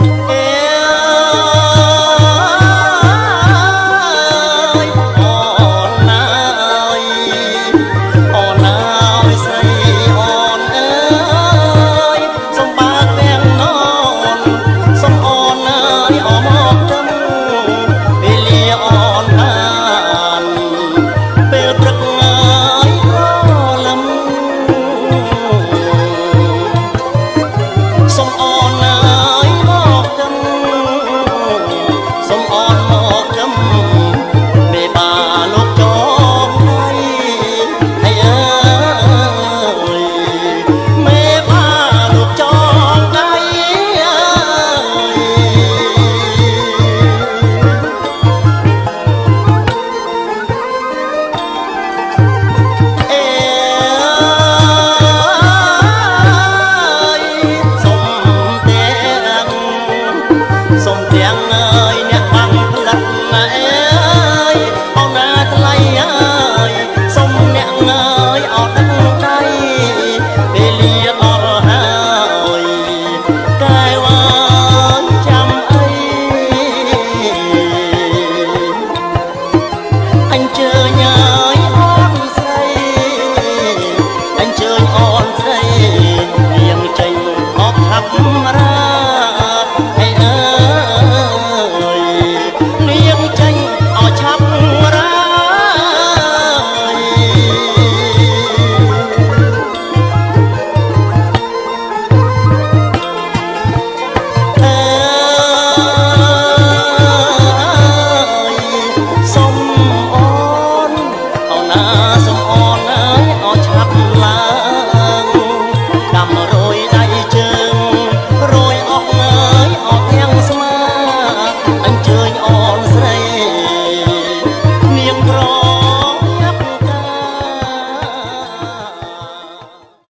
Hey.